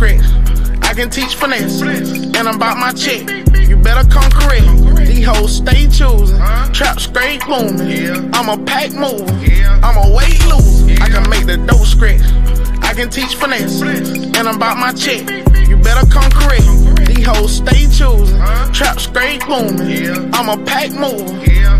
I can teach finesse, and I'm about my check. You better come correct. These hoes stay choosing. Trap straight booming. I'm a pack mover. I'm a weight loser. I can make the dough scratch. I can teach finesse, and I'm about my check. You better come correct. Hoes stay choosing. Trap straight booming. I'm a pack mover.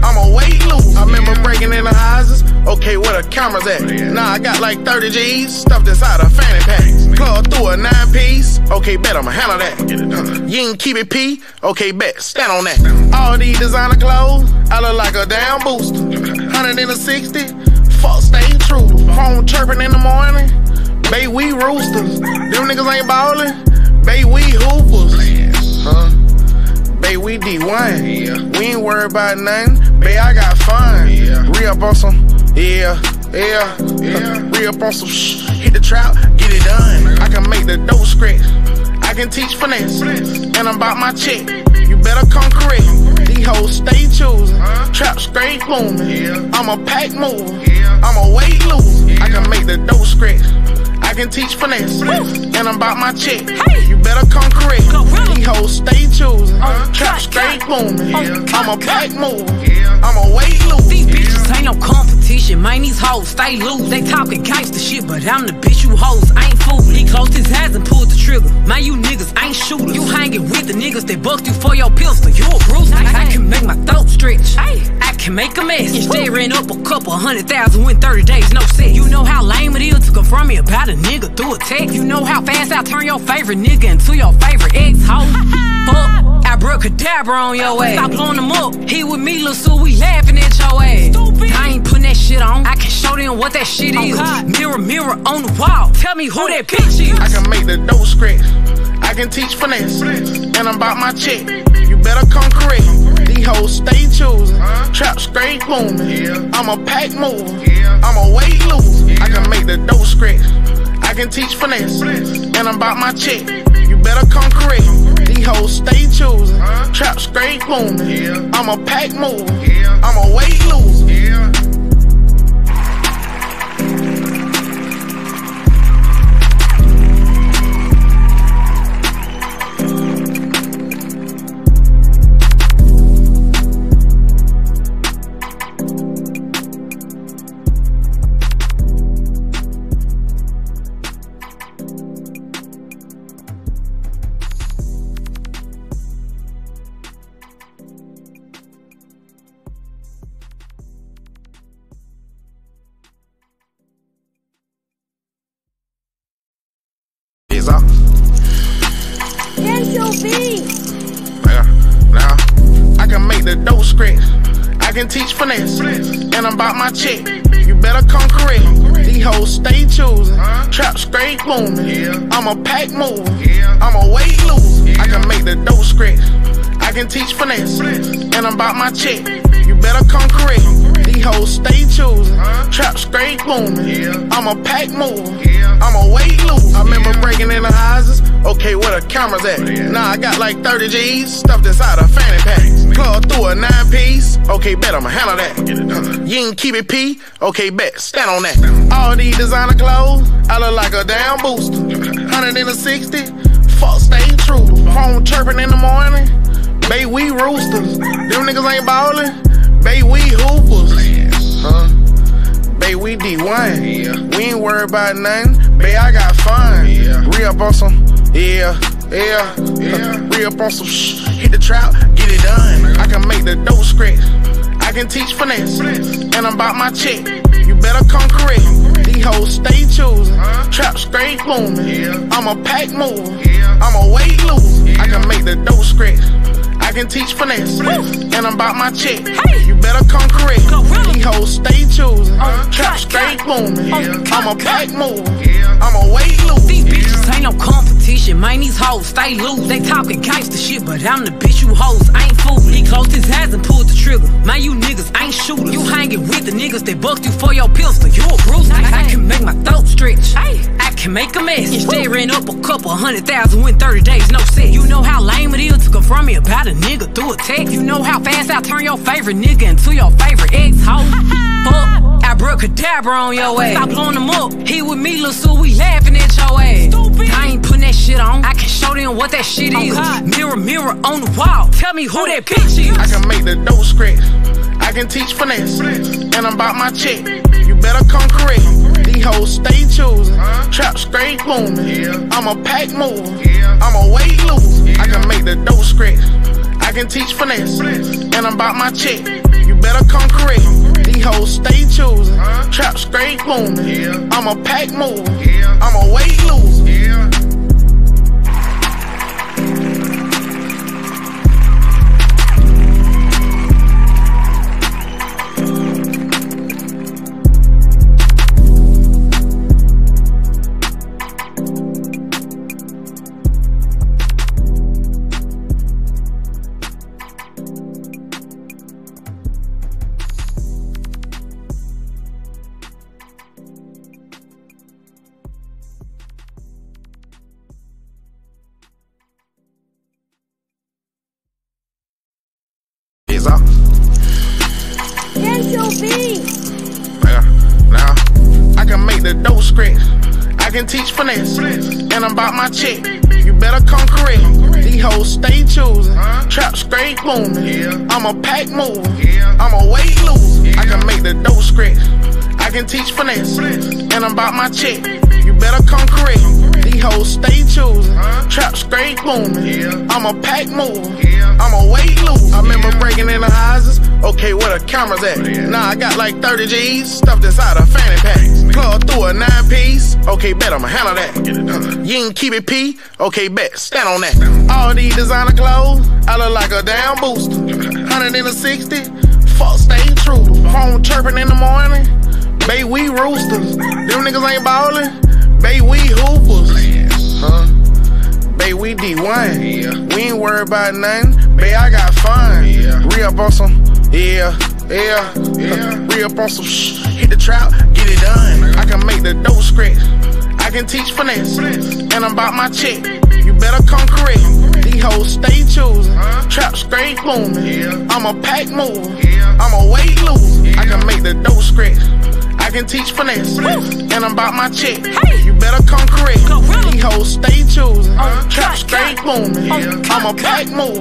I'm a weight loser. I remember breaking in the houses. Okay, where the cameras at? Nah, I got like 30 G's stuffed inside a fanny pack. Club through a nine piece. Okay, bet I'ma handle that. You ain't keep it P. Okay, bet stand on that. All these designer clothes, I look like a damn booster. 160. Fuck, stay true. Phone chirping in the morning. Bay we roosters. Them niggas ain't ballin'. Bay we hoopers. Huh? Bay we D1. Yeah. We ain't worried about nothing. Bay I got fun. Re up on some. Yeah, yeah, yeah. Re up on some shh. Hit the trap, get it done. I can make the dough scratch. I can teach finesse. And I'm about my check. You better come correct. These hoes stay choosing. Trap straight booming. I'm a pack mover. I'm a weight loser. I can make the dough scratch. I can teach finesse, and I'm about my check. You better come correct. These hoes stay choosing. Oh, trap straight booming. Oh, I'm a pack mover. I'm a weight loser. These bitches ain't no competition, man. These hoes stay loose. They talking gangster shit, but I'm the bitch you hoes ain't fool. You with the niggas that bust you for your pistol. You a bruiser. I can make my throat stretch. I can make a mess. Instead, ran up a couple hundred thousand in 30 days, no set. You know how lame it is to confront me about a nigga through a text. You know how fast I turn your favorite nigga into your favorite ex hoe. Fuck. Abracadabra on your ass. Stop blowing them up. He with me, look, so we laughing at your ass. I ain't putting that shit on. I can show them what that shit is. Mirror, mirror on the wall. Tell me who that bitch is. I can make the dough scratch. I can teach finesse, and I'm about my check. You better come correct. These hoes stay choosing. Trap straight booming. I'm a pack mover. I'm a weight loser. I can make the dough scratch. I can teach finesse, and I'm about my check. You better come correct. These hoes stay choosing. Trap straight booming. I'm a pack mover. I'm a weight loser. Make the dough scratch. I can teach finesse, and I'm about my check. You better come correct. These hoes stay choosing. Trap straight booming. I'm a pack mover. I'm a weight loser. I can make the dough scratch. I can teach finesse, and I'm about my check. You better come correct. These hoes stay choosing. Trap straight booming. I'm a pack mover. I'm a weight loser. I remember breaking in the houses. Okay, where the cameras at? Nah, I got like 30 G's stuffed inside a fanny pack. Club through a nine piece. Okay, bet I'ma handle that. You ain't keep it P. Okay, bet stand on that. All these designer clothes, I look like a damn booster. 160. Fuck, stay true. Phone chirping in the morning. Bay we roosters. Them niggas ain't ballin'. Bay we hoopers. Huh? Bay we D1. Yeah. We ain't worried about nothing. Bay I got fun. Re up on some. Yeah, yeah, yeah. Re up on some shh. Hit the trap, get it done. I can make the dough scratch. I can teach finesse, and I'm about my check. You better come correct. These hoes stay choosing. Trap straight booming. I'm a pack mover. I'm a weight loser. I can make the dough scratch. I can teach finesse, and I'm about my check. You better come correct. These hoes stay choosing. Trap straight booming. I'm a pack mover. I'm a weight loser. These bitches ain't no competition, man. These hoes stay loose. They talking gangster shit, but I'm the bitch you hoes ain't fool. He closed his eyes and pulled the trigger. Man, you niggas ain't shooters. You hanging with the niggas that bust you for your pistol. You a bruiser. I can make my throat stretch. I can make a mess. Instead, ran up a couple hundred thousand in 30 days, no set. You know how lame it is to confront me about a nigga through a text. You know how fast I turn your favorite nigga into your favorite ex hoe. Fuck, abracadabra on your ass. Stop blowing them up. He with me, look, so we laughing at your ass. Stupid. I ain't putting that shit on. I can show them what that shit oh, is. Mirror, mirror on the wall. Tell me who that bitch is. I can make the dough scratch. I can teach finesse. And I'm about my check. You better come correct. These hoes stay choosing. Trap straight booming. I'm a pack mover. I'm a weight loser. I can make the dough scratch. I can teach finesse. And I'm about my check. You better come correct. These hoes stay choosing. Trap straight booming. I'm a pack mover. I'm a weight loser. And I'm about my check. You better come correct. These hoes stay choosing. Trap straight booming. I'm a pack mover. I'm a weight loser. I can make the dough scratch. I can teach finesse, and I'm about my check. You better come correct. These hoes stay choosing. Trap straight booming. I'm a pack mover. I'm a weight loser. I remember breaking in the houses. Okay, where the cameras at? Nah, I got like 30 G's stuffed inside a fanny pack. Club through a nine piece. Okay, bet I'ma handle that. You ain't keep it P. Okay, bet stand on that. All these designer clothes, I look like a damn booster. 160, fuck stay true. Phone chirping in the morning. Bay we roosters. Them niggas ain't ballin'. Bay we hoopers. Huh? Bay, we D1. We ain't worried about nothing. Bay, I got fun. Re up on some, yeah, yeah, yeah. Re up on some shh. Hit the trap, get it done. I can make the dough scratch. I can teach finesse. And I'm about my check. You better come correct. These hoes stay choosing. Trap straight booming. I'm a pack mover. I'm a weight loser. I can make the dough scratch. I can teach finesse, and I'm about my check. Hey. You better come correct. These hoes stay choosing. Oh, Trap straight booming. Oh, I'm a pack mover.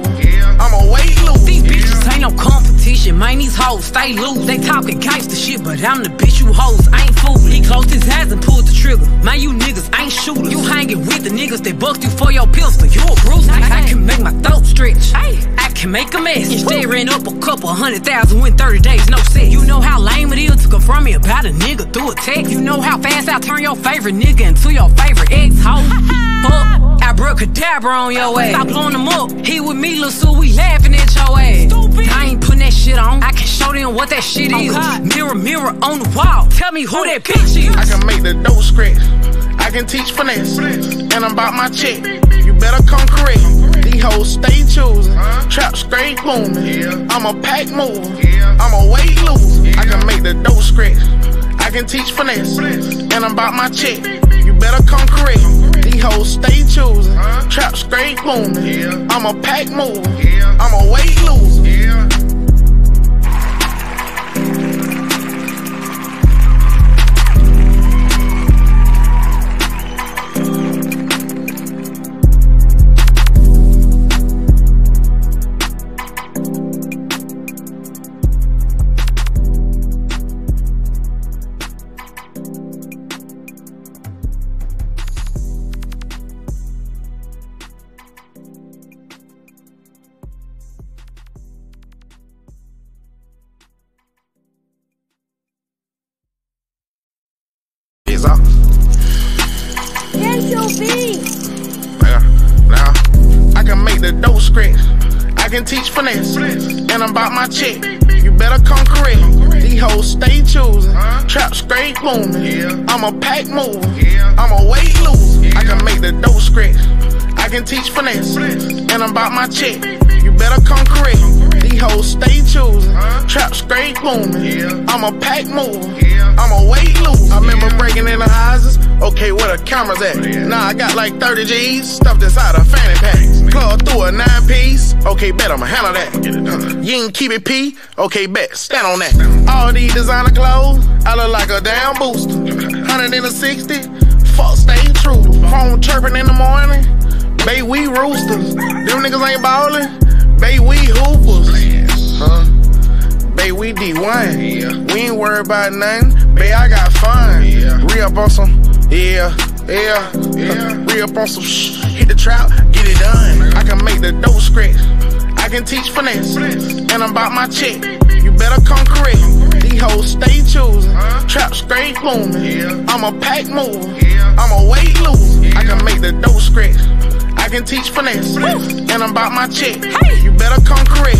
I'm a weight loser. These bitches ain't no competition, man. These hoes stay loose. They talking gangster shit, but I'm the bitch you hoes ain't fooling. He closed his eyes and pulled the trigger. Man, you niggas ain't shooters. You hanging with the niggas that bust you for your pistol. You a bruiser. I can make my throat stretch. I can make a mess. Instead, ran up a couple hundred thousand in 30 days, no set. You know how lame it is to confront me about a nigga through a text. You know how fast I turn your favorite nigga into your favorite ex-hoe. Fuck, abracadabra on your ass. Stop blowing them up. He with me, look, so we laughing at your ass. Stupid. I ain't putting that shit on. I can show them what that shit oh, is. Mirror, mirror on the wall. Tell me who that bitch is. I can make the dough scratch. I can teach finesse, and I'm about my check. You better come correct. These hoes stay choosing. Trap straight booming. I'm a pack mover. I'm a weight loser. I can make the dough scratch. I can teach finesse, and I'm about my check. You better come correct. These hoes stay choosing. Trap straight booming. I'm a pack mover. I'm a weight loser. Check. You better come correct. These hoes stay choosing. Trap straight booming. I'm a pack mover. I'm a weight loser. I can make the dough scratch. I can teach finesse, and I'm about my check. You better come correct. These hoes stay choosing. Trap straight booming. I'm a pack mover. I'm a weight loser. I remember breaking in the houses. Okay, where the cameras at? Yeah. Nah, I got like 30 G's stuffed inside a fanny pack. Club through a nine piece. Okay, bet I'ma handle that. You ain't keep it P. Okay, bet stand on that. All these designer clothes, I look like a damn booster. 160, fuck stay true. Phone chirping in the morning, bay we roosters. Them niggas ain't ballin', bay we hoopers. Bay we D1. Yeah. We ain't worried about nothing. Bay I got fun. Re-up on some, yeah, yeah, yeah. Re-up on some shh. Hit the trap, get it done. I can make the dope scratch. I can teach finesse. And I'm about my check. You better come correct. These hoes stay choosing. Trap straight booming. I'm a pack mover. I'm a weight loser. I can make the dope scratch. I can teach finesse. And I'm about my check. You better come correct.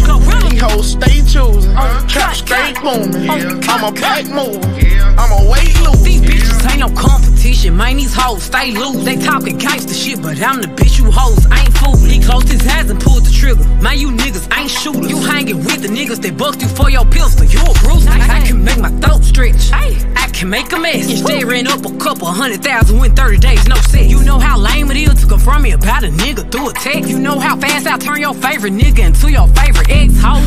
These hoes stay choosing. Oh, Trap straight booming. Oh, I'm a pack mover. I'm a weight loser. These bitches ain't no competition, man. These hoes stay loose. They talking gangsta shit, but I'm the bitch you hoes ain't fool. He closed his eyes and pulled the trigger. Man, you niggas ain't shooters. You hanging with the niggas that bust you for your pistol. You a bruise. I, I can make my throat stretch. I can make a mess. Instead, ran up a couple hundred thousand in 30 days, no set. You know how lame it is to confront me about a nigga through a text. You know how fast I turn your favorite nigga into your favorite ex-hoe.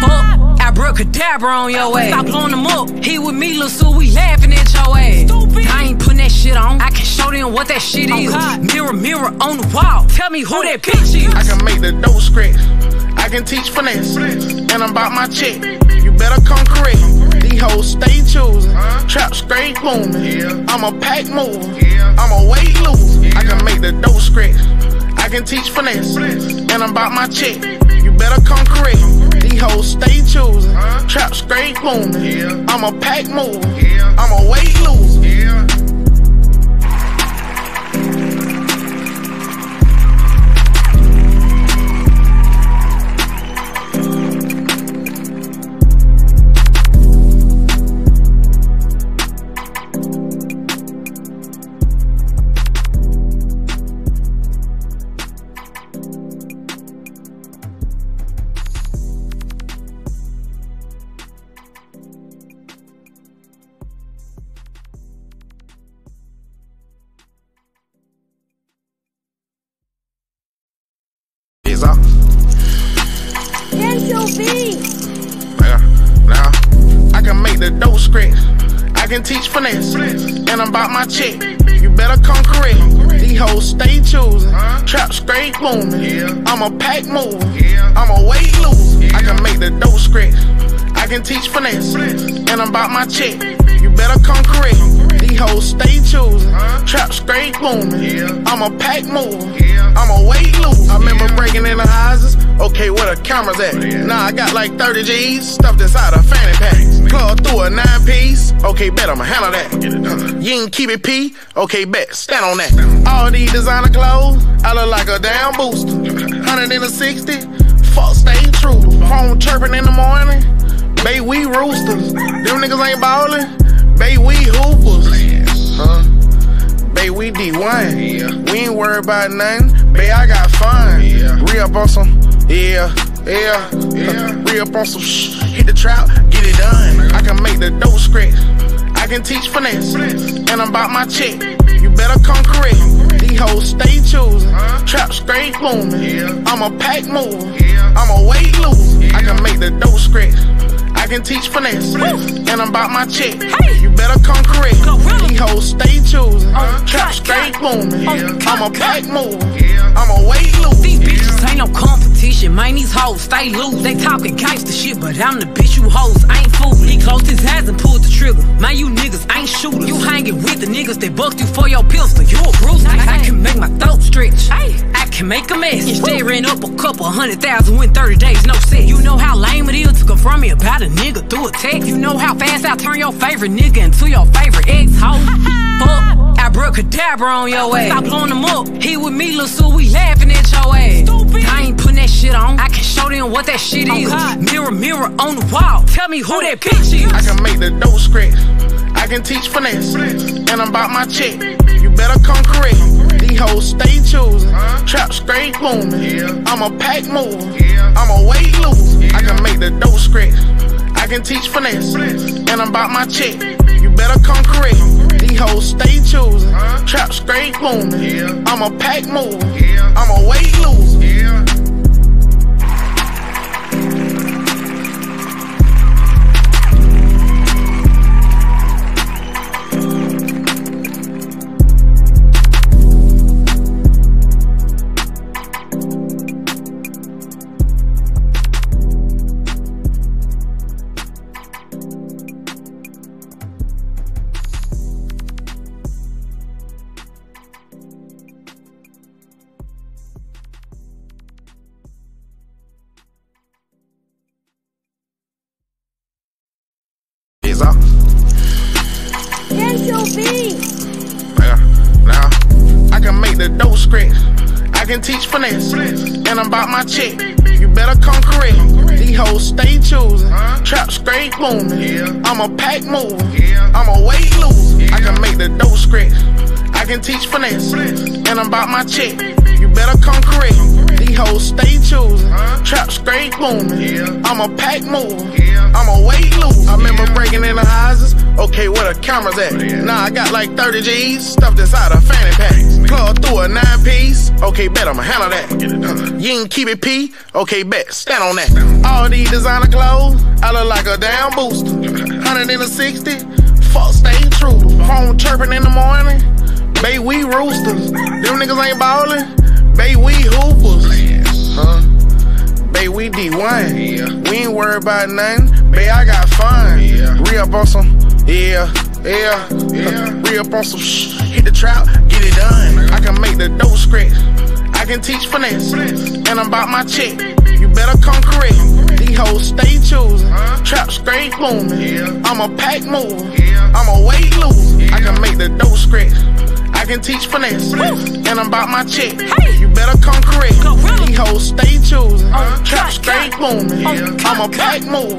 Fuck. Abracadabra on your ass. Stop blowing them up. He with me, look, so we laughing at your ass. I ain't putting that shit on. I can show them what that shit oh, is. Mirror, mirror on the wall. Tell me who that bitch is. I can make the dough scratch. I can teach finesse. And I'm about my check. You better come correct. These hoes stay choosing. Trap straight booming. I'm a pack mover. I'm a weight loser. I can make the dope scratch. I can teach finesse. And I'm about my check. You better come correct. These hoes stay choosing. Trap straight booming. I'm a pack mover. I'm a weight loser. I'm about my check. You better come correct. These hoes stay choosing. Trap straight booming. I'm a pack mover. I'm a weight loser. I can make the dope scratch. I can teach finesse. And I'm about my check. You better come correct. These hoes stay choosing. Trap straight booming. I'm a pack mover. I'm a weight loser. I remember breaking in the houses. Okay, where the cameras at? Nah, I got like 30 G's stuffed inside a fanny pack. Plug through a nine piece. Okay, bet I'ma handle that. You ain't keep it P. Okay, bet. Stand on that. All these designer clothes, I look like a damn booster. 160, fuck stay true. Phone chirping in the morning. Bay we roosters. Them niggas ain't ballin'. Bay we hoopers. Huh? Bay we D1. We ain't worried about nothing. Bay I got fun. Re-up on some, yeah, yeah, yeah. Re-up on some shh. Hit the trap, get it done. I can make the dough scratch. I can teach finesse. And I'm about my check. You better come correct. These hoes stay choosing. Trap straight booming. I'm a pack mover. I'm a weight loser. I can make the dough scratch. I can teach finesse. And I'm about my check. You better come correct. These hoes stay choosing. Trap straight booming. I'm a pack mover. I'm a weight loser. Ain't no competition, man. These hoes stay loose. They talking gangsta shit, but I'm the bitch you hoes ain't fool. He closed his eyes and pulled the trigger. Man, you niggas ain't shooters. You hanging with the niggas that bust you for your pistol. You a bruise. I, I can make my throat stretch. I can make a mess. Instead, ran up a couple hundred thousand in 30 days, no set. You know how lame it is to confront me about a nigga through a text. You know how fast I turn your favorite nigga into your favorite ex-hoe. Fuck. Abracadabra on your ass. Stop blowing them up. He with me, look, so we laughing at your ass. I ain't putting that shit on. I can show them what that shit is. Mirror, mirror on the wall. Tell me who that bitch is. I can make the dope scratch. I can teach finesse. And I'm about my check. You better come correct. These hoes stay choosing. Trap straight booming. I'm a pack mover. I'm a weight loser. I can make the dope scratch. I can teach finesse. And I'm about my check. You better come correct. Hoes stay choosing. Trap straight booming. I'm a pack mover. I'm a weight loser. My check. You better come correct. These hoes stay choosing. Trap straight booming. I'm a pack mover. I'm a weight loser. I can make the dope scratch. I can teach finesse, and I'm about my check. You better come correct. These hoes stay choosing. Trap straight booming. I'm a pack mover. I'm a weight loser. I remember breaking in the houses. Okay, where the cameras at? Nah, I got like 30 G's stuffed inside a fanny pack. Plug through a nine piece. Okay, bet I'ma handle that. You ain't keep it P. Okay, bet stand on that. All these designer clothes, I look like a damn booster. 160, fuck stay true. Phone chirping in the morning. Bay we roosters. Them niggas ain't ballin'. Bay we hoopers. Huh? Bay we D1. We ain't worried about nothing. Bay I got fun. Re up on some. Yeah, yeah, yeah. Re up on some shh. Hit the trap, get it done. I can make the dope scratch. I can teach finesse. And I'm about my check. You better come correct. These hoes stay choosing. Trap straight booming. I'm a pack mover. I'm a weight loser. I can make the dope scratch. I can teach finesse, and I'm about my check. You better come correct. These hoes stay choosing. Trap straight booming. I'm a pack mover.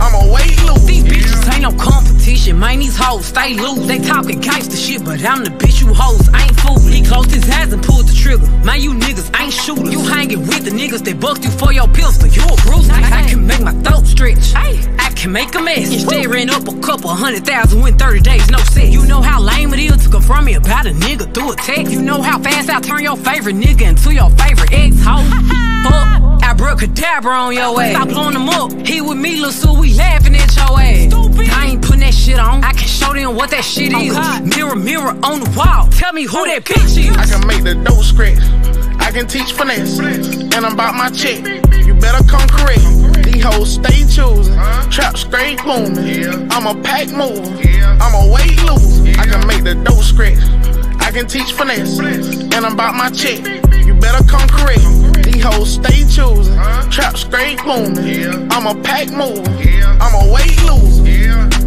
I'm a weight loser. Ain't no competition, man. These hoes stay loose. They talking gangster shit, but I'm the bitch you hoes ain't fooling. He closed his eyes and pulled the trigger. Man, you niggas ain't shooters. You hanging with the niggas that bucked you for your pistol. You a bruiser. I, I can make my throat stretch. I can make a mess. Instead, ran up a couple hundred thousand in 30 days, no sex. You know how lame it is to confront me about a nigga through a text. You know how fast I turn your favorite nigga into your favorite ex-hoe. Fuck, abracadabra on your ass. Stop blowing them up. He with me, look, so we laughing at your ass. I ain't putting that shit on. I can show them what that shit oh, is. Mirror, mirror on the wall. Tell me who that bitch is. I can make the dope scratch. I can teach finesse, and I'm about my check. You better come correct. These hoes stay choosing. Trap straight booming. I'm a pack mover. I'm a weight loser. I can make the dope scratch. I can teach finesse, and I'm about my check. You better come correct. Stay choosing. Trap straight booming. I'm a pack mover. I'm a weight loser.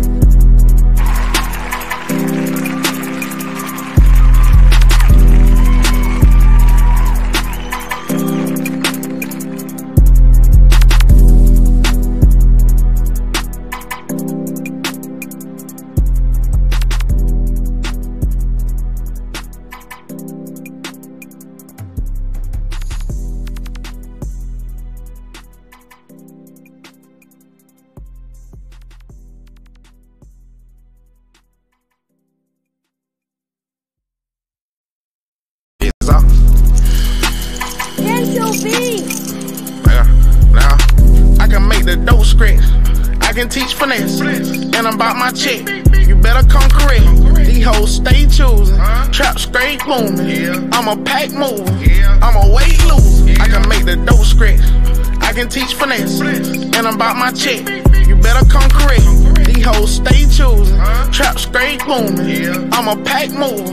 My check. You better come correct. These hoes stay choosing. Trap straight booming. I'm a pack mover. I'm a weight loser. I can make the dope scratch. I can teach finesse, and I'm about my check. You better come correct. Hoes stay choosing. Trap straight booming. I'm a pack mover.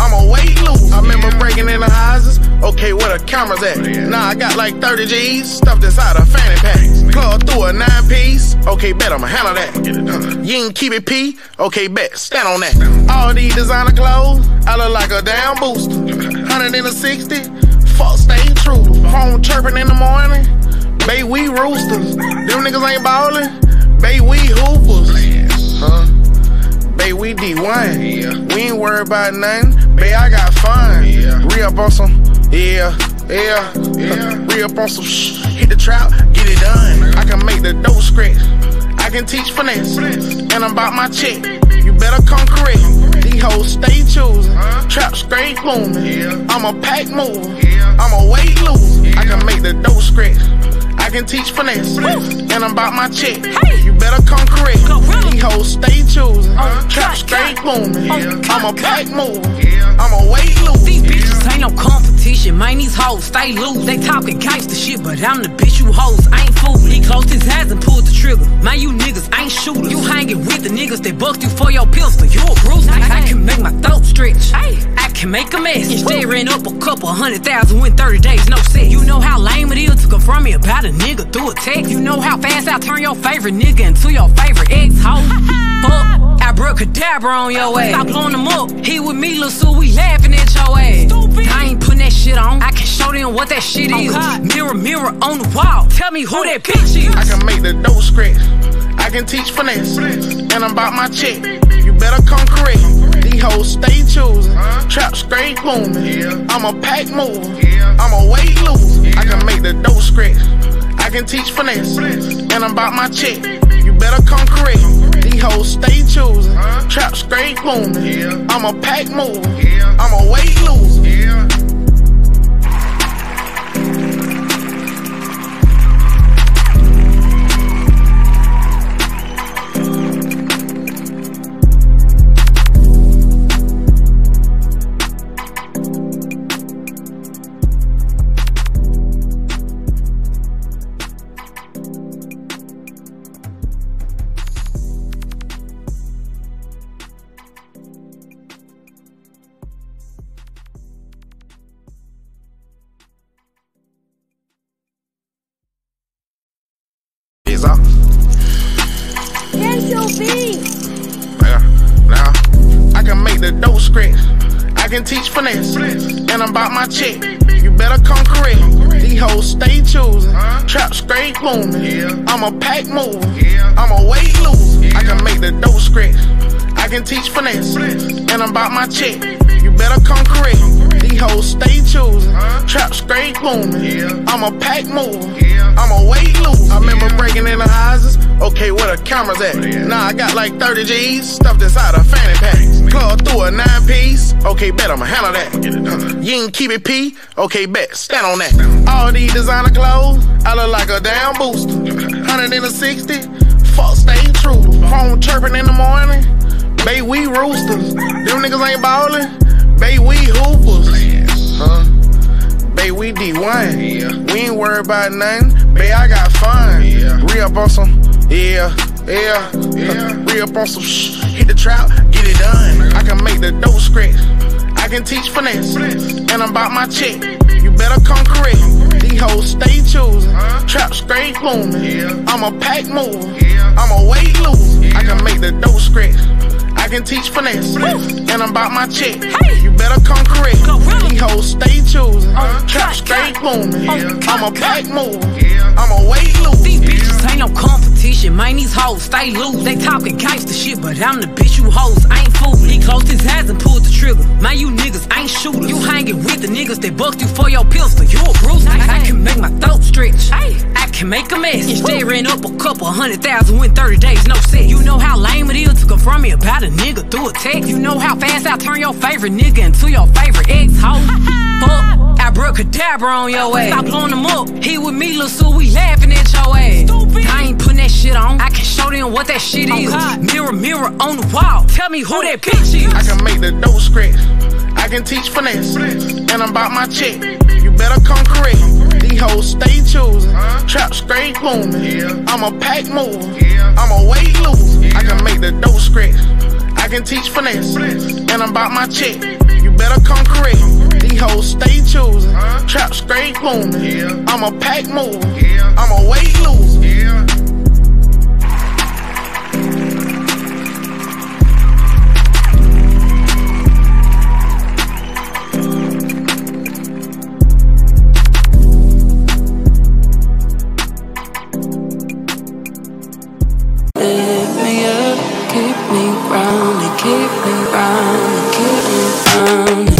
I'm a weight loser. I remember breaking in the houses. Okay, where the cameras at? Nah, I got like 30 G's stuffed inside a fanny pack. Plug through a nine piece. Okay, bet I'ma handle that. You ain't keep it P. Okay, bet stand on that. All these designer clothes, I look like a damn booster. 160, fuck stay true. Phone chirping in the morning. Bay we roosters. Them niggas ain't ballin'. Bay we hoopers. Huh? Bay we D1. Yeah. We ain't worried about nothing. Bay I got fun. Re up on some. Yeah, yeah, yeah. Re up on some shh. Hit the trap, get it done. I can make the dope scratch. I can teach finesse, and I'm about my check. You better come correct. These hoes stay choosing. Trap straight booming. I'm a pack mover. I'm a weight loser. I can make the dope scratch. Can teach finesse, and I'm about my check. You better come correct. These hoes stay choosing. Oh, Trap straight booming. Oh, I'm a pack mover. I'm a weight loser. These bitches ain't no competition, man. These hoes stay loose. They talking gangster shit, but I'm the bitch you hoes ain't fooling. He closed his eyes and pulled the trigger. Man, you niggas ain't shooters. You hanging with the niggas that bucked you for your pistol. You a bruiser. I, I can make my throat stretch. Hey. I can make a mess. Instead, ran up a couple hundred thousand in 30 days, no sex. You know how lame it is to confront me about a nigga through a text. You know how fast I turn your favorite nigga into your favorite ex-hoe. Fuck, abracadabra on your ass. Stop blowing them up. He with me, look, so we laughing at your ass. Stupid. I ain't putting that shit on. I can show them what that shit oh, is. God. Mirror, mirror on the wall. Tell me who that bitch is. I can make the dough scratch. I can teach finesse. And I'm about my check. You better come correct. These hoes stay choosing. Trap straight booming. I'm a pack mover. I'm a weight loser. I can make the dough scratch. I can teach finesse. And I'm about my check. You better come correct. Stay choosing. Trap straight booming. I'm a pack mover. I'm a weight loser. Teach finesse. And I'm about my check. You better come correct. These hoes stay choosing. Trap straight booming. I'm a pack mover. I'm a weight loser. I can make the dough scratch. I can teach finesse. And I'm about my check. You better come correct. These hoes stay choosing. Trap straight booming. I'm a pack mover. I'm a weight loser. I remember breaking the where the cameras at? Nah, I got like 30 G's stuffed inside a fanny pack. Claw through a nine piece. Okay, bet I'ma handle that. You ain't keep it P. Okay, bet. Stand on that. All these designer clothes, I look like a damn booster. 160. Fuck, stay true. Phone chirping in the morning. Bay we roosters. Them niggas ain't ballin'. Bay we hoopers. Huh? Bay we D1. We ain't worried about nothing. Bay I got fun. Re up on some. Yeah. Yeah, yeah. Re up on some shh. Hit the trap, get it done. I can make the dough scratch. I can teach finesse. And I'm about my check. You better come correct. These hoes stay choosing. Trap straight booming. I'm a pack mover. I'm a weight loser. I can make the dough scratch. I can teach finesse. And I'm about my check. You better come correct. These hoes stay choosing. Trap straight booming. I'm a pack mover. I'm a weight loser ain't no competition. Man, these hoes stay loose. They talking gangster shit, but I'm the bitch you hoes ain't fool. He closed his eyes and pulled the trigger. Man, you niggas ain't shooters. You hanging with the niggas that bucked you for your pistol. You a bruiser. I can make my throat stretch. Hey. I can make a mess. Instead, ran up a couple hundred thousand in 30 days, no set. You know how lame it is to confront me about a nigga through a text. You know how fast I turn your favorite nigga into your favorite ex-hoe. Fuck. Abracadabra on your ass. Stop blowing them up. He with me, look, so we laughing at your ass. Stupid. I ain't putting that shit on. I can show them what that shit oh, is. God. Mirror, mirror on the wall. Tell me who that bitch is. I can make the dough scratch. I can teach finesse. And I'm about my check. You better come correct. These hoes stay choosing. Trap straight booming. I'm a pack mover. I'm a weight loser. I can make the dough scratch. I can teach finesse. And I'm about my check. You better come correct. These hoes stay choosing. Trap straight booming. I'm a pack mover. I'm a weight loser. keep me round and keep me round and keep me round.